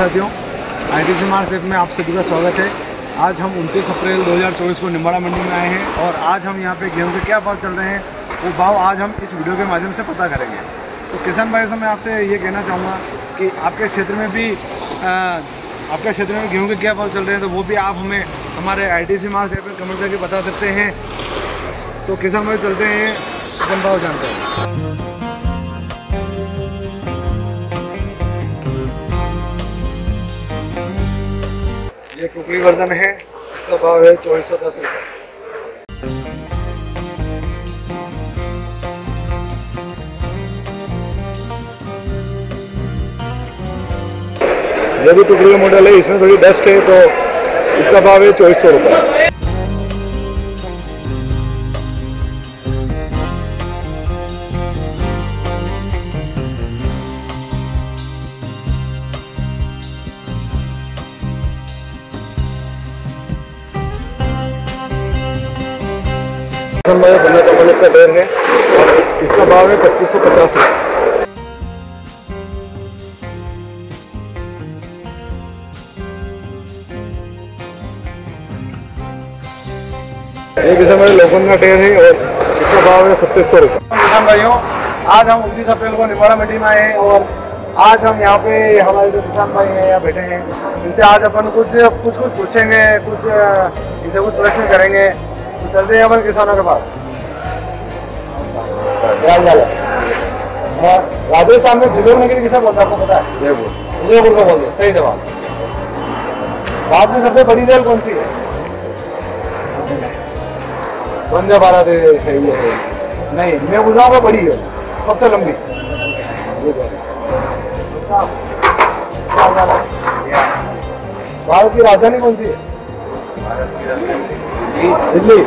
आई T सी safe में आप सभी का स्वागत है। आज हम 29 अप्रैल 2024 को निम्बाड़ा मंडी में आए हैं और आज हम यहाँ पे गेहूँ के क्या भाव चल रहे हैं वो भाव आज हम इस वीडियो के माध्यम से पता करेंगे। तो किसान भाई से मैं आपसे ये कहना चाहूँगा कि आपके क्षेत्र में भी आ, आपके क्षेत्र में गेहूँ के क्या भाव चल रहे हैं तो वो भी आप हमें हमारे आई टी सी ऐप में कमेंट करके बता सकते हैं। तो किसान भाई चलते हैं भाव जानते हैं ये कुकली वर्जन है, इसका भाव है चौबीस सौ दस रुपये ये भी टुकड़ी का मॉडल है, इसमें थोड़ी डस्ट है तो इसका भाव है चौबीस सौ रुपये बना चौवालीस का डेर है और इसका भाव है पच्चीस सौ पचास रुपये एक हमारे लोकन का टेर है और इसका भाव है सत्तीस सौ रुपये। किसान भाइयों, आज हम उनतीस अप्रैल को निवाड़ा मंडी में आए हैं और आज हम यहाँ पे हमारे जो किसान भाई हैं, यहाँ बैठे हैं। इनसे आज अपन कुछ कुछ कुछ पूछेंगे, कुछ, इनसे कुछ प्रश्न करेंगे। चलते हैं अपन किसानों के पास। क्या हाल है राजस्थान में जिलों नगरी किसा बोलता है आपको पता है? जयपुर जयपुर को बोलते सही जवाब। भारत में सबसे बड़ी रेल कौन सी है? वंदे भारत सही है। नहीं मैं बोल रहा हूँ बड़ी है सबसे लंबी। भारत की राजधानी कौन सी है? दिल्ली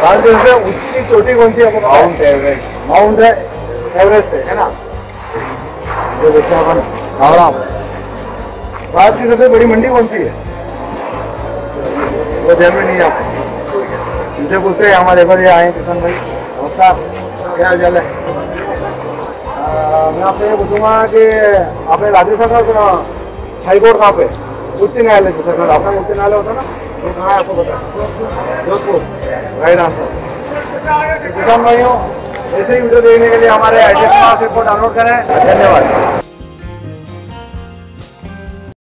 भारत में ऊँची चोटी कौन सी है? माउंट एवरेस्ट माउंट एवरेस्ट है ना? जो देखते हैं अपन। राम भारत की सबसे बड़ी मंडी कौन सी है? वो ध्यान में नहीं है इनसे पूछते हैं हमारे ये आए हैं किसान भाई। नमस्कार। क्या हाल चाल है मैं आपसे ये पूछूँगा कि आपने राजस्थान का हाई कोर्ट कहाँ पे उच्च न्यायालय पे सरकार आपका उच्च न्यायालय होता ना ये कहाँ है आपको पता? जोधपुर। राइट आंसर किसान भाइयों, ऐसे ही वीडियो देखने के लिए हमारे एड्रेस पास रिपोर्ट डाउनलोड करें। धन्यवाद।